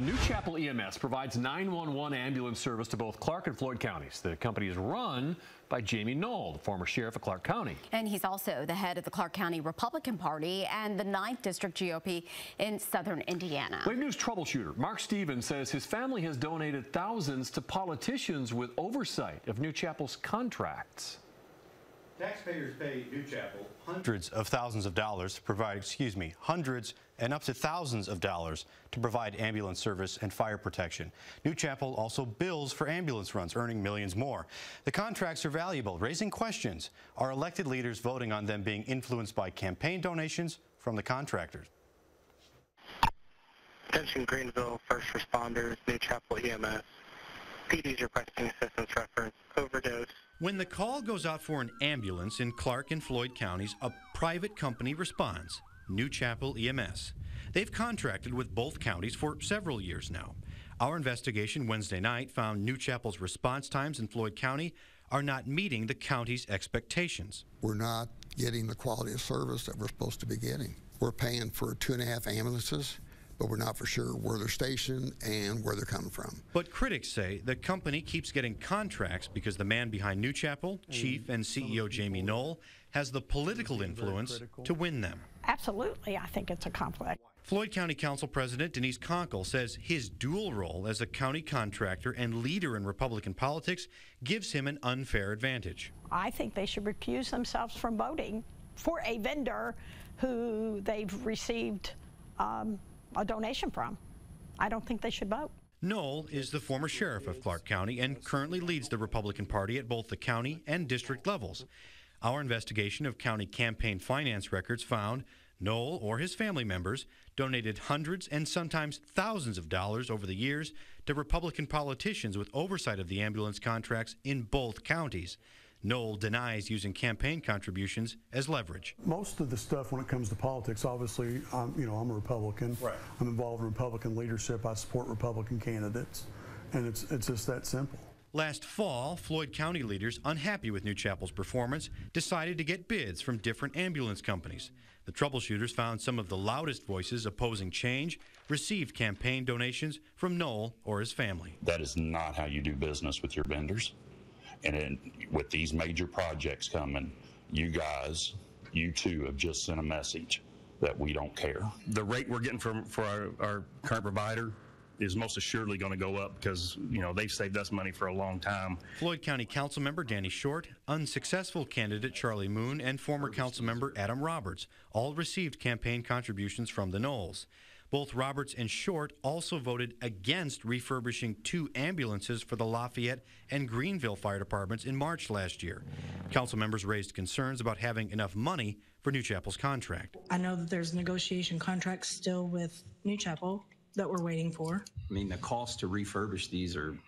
New Chapel EMS provides 911 ambulance service to both Clark and Floyd counties. The company is run by Jamie Knoll, the former sheriff of Clark County. And he's also the head of the Clark County Republican Party and the 9th District GOP in southern Indiana. Wave News troubleshooter Mark Stevens says his family has donated thousands to politicians with oversight of New Chapel's contracts. Taxpayers pay New Chapel hundreds of thousands of dollars to provide, excuse me, hundreds and up to thousands of dollars to provide ambulance service and fire protection. New Chapel also bills for ambulance runs, earning millions more. The contracts are valuable, raising questions. Are elected leaders voting on them being influenced by campaign donations from the contractors? Attention Greenville, first responders, New Chapel EMS. PD's requesting assistance reference, overdose. When the call goes out for an ambulance in Clark and Floyd counties, a private company responds, New Chapel EMS. They've contracted with both counties for several years now. Our investigation Wednesday night found New Chapel's response times in Floyd County are not meeting the county's expectations. We're not getting the quality of service that we're supposed to be getting. We're paying for two and a half ambulances but we're not for sure where they're stationed and where they're coming from. But critics say the company keeps getting contracts because the man behind New Chapel, Chief and CEO Jamie Knoll, has the political influence to win them. Absolutely, I think it's a conflict. Floyd County Council President Denise Conkle says his dual role as a county contractor and leader in Republican politics gives him an unfair advantage. I think they should recuse themselves from voting for a vendor who they've received um, a donation from. I don't think they should vote. Knoll is the former sheriff of Clark County and currently leads the Republican Party at both the county and district levels. Our investigation of county campaign finance records found Knoll or his family members donated hundreds and sometimes thousands of dollars over the years to Republican politicians with oversight of the ambulance contracts in both counties. Knoll denies using campaign contributions as leverage. Most of the stuff when it comes to politics, obviously, I'm, you know, I'm a Republican. Right. I'm involved in Republican leadership. I support Republican candidates, and it's it's just that simple. Last fall, Floyd County leaders, unhappy with New Chapel's performance, decided to get bids from different ambulance companies. The troubleshooters found some of the loudest voices opposing change received campaign donations from Knoll or his family. That is not how you do business with your vendors. And then with these major projects coming, you guys, you too, have just sent a message that we don't care. The rate we're getting from for our, our current provider is most assuredly going to go up because you know they've saved us money for a long time. Floyd County Council member Danny Short, unsuccessful candidate Charlie Moon, and former council member Adam Roberts all received campaign contributions from the Knolls. Both Roberts and Short also voted against refurbishing two ambulances for the Lafayette and Greenville fire departments in March last year. Council members raised concerns about having enough money for New Chapel's contract. I know that there's negotiation contracts still with New Chapel that we're waiting for. I mean, the cost to refurbish these are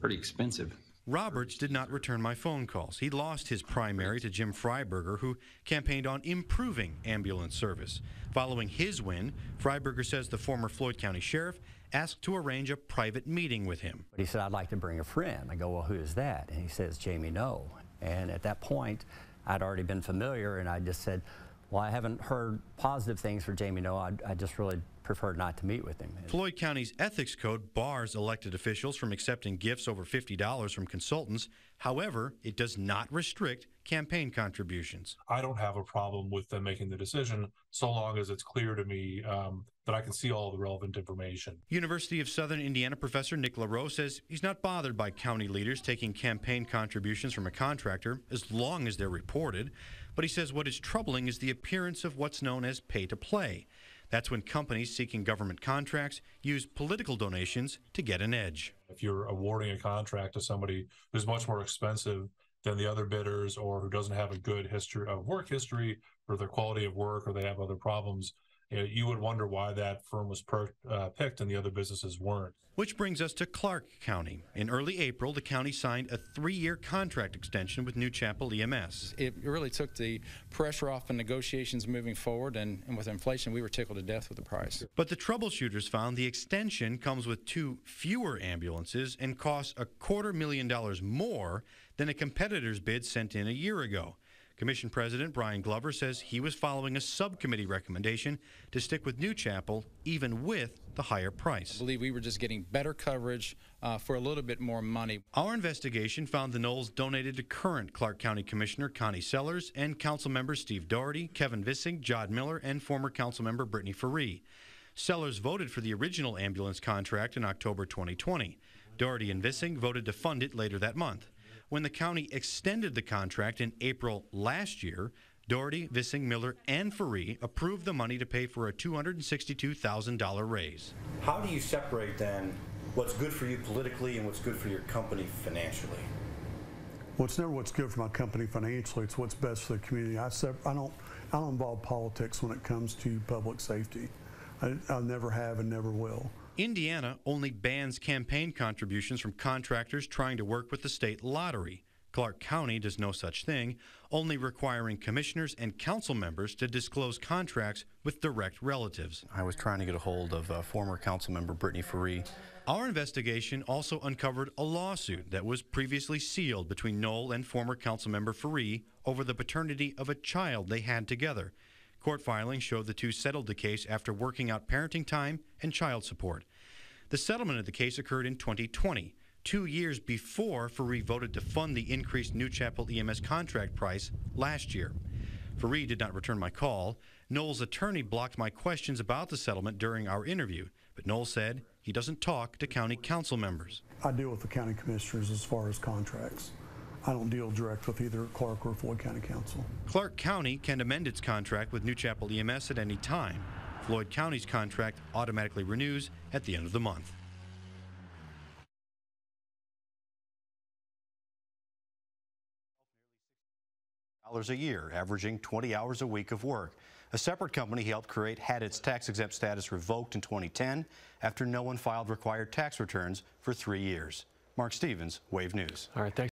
pretty expensive. Roberts did not return my phone calls. He lost his primary to Jim Freiberger, who campaigned on improving ambulance service. Following his win, Freiberger says the former Floyd County sheriff asked to arrange a private meeting with him. He said, I'd like to bring a friend. I go, well, who is that? And he says, Jamie Knoll. And at that point, I'd already been familiar, and I just said, well, I haven't heard positive things for Jamie Knoll. I, I just really prefer not to meet with him. Floyd County's ethics code bars elected officials from accepting gifts over $50 from consultants. However, it does not restrict campaign contributions. I don't have a problem with them making the decision so long as it's clear to me um, that I can see all the relevant information. University of Southern Indiana professor Nick LaRoe says he's not bothered by county leaders taking campaign contributions from a contractor as long as they're reported. But he says what is troubling is the appearance of what's known as pay to play. That's when companies seeking government contracts use political donations to get an edge. If you're awarding a contract to somebody who's much more expensive than the other bidders or who doesn't have a good history of work history or their quality of work or they have other problems, you would wonder why that firm was per, uh, picked and the other businesses weren't. Which brings us to Clark County. In early April, the county signed a three year contract extension with New Chapel EMS. It really took the pressure off in negotiations moving forward, and, and with inflation, we were tickled to death with the price. But the troubleshooters found the extension comes with two fewer ambulances and costs a quarter million dollars more than a competitor's bid sent in a year ago. Commission President Brian Glover says he was following a subcommittee recommendation to stick with New Chapel even with the higher price. I believe we were just getting better coverage uh, for a little bit more money. Our investigation found the Knolls donated to current Clark County Commissioner Connie Sellers and council members Steve Doherty, Kevin Vissing, Jod Miller, and former council member Brittany Faree. Sellers voted for the original ambulance contract in October 2020. Doherty and Vissing voted to fund it later that month. When the county extended the contract in April last year, Doherty, Vissing, Miller, and Faree approved the money to pay for a $262,000 raise. How do you separate then what's good for you politically and what's good for your company financially? Well, it's never what's good for my company financially. It's what's best for the community. I, sep- I don't I don't involve politics when it comes to public safety. I, I never have and never will. Indiana only bans campaign contributions from contractors trying to work with the state lottery. Clark County does no such thing, only requiring commissioners and council members to disclose contracts with direct relatives. I was trying to get a hold of uh, former council member Brittany Faree. Our investigation also uncovered a lawsuit that was previously sealed between Knoll and former council member Faree over the paternity of a child they had together. Court filings showed the two settled the case after working out parenting time and child support. The settlement of the case occurred in 2020, two years before Faree voted to fund the increased New Chapel EMS contract price last year. Faree did not return my call. Knoll's attorney blocked my questions about the settlement during our interview, but Knoll said he doesn't talk to county council members. I deal with the county commissioners as far as contracts. I don't deal direct with either Clark or Floyd County Council. Clark County can amend its contract with New Chapel EMS at any time. Floyd County's contract automatically renews at the end of the month. dollars a year, averaging 20 hours a week of work. A separate company he helped create had its tax exempt status revoked in 2010 after no one filed required tax returns for three years. Mark Stevens, Wave News. All right, thanks.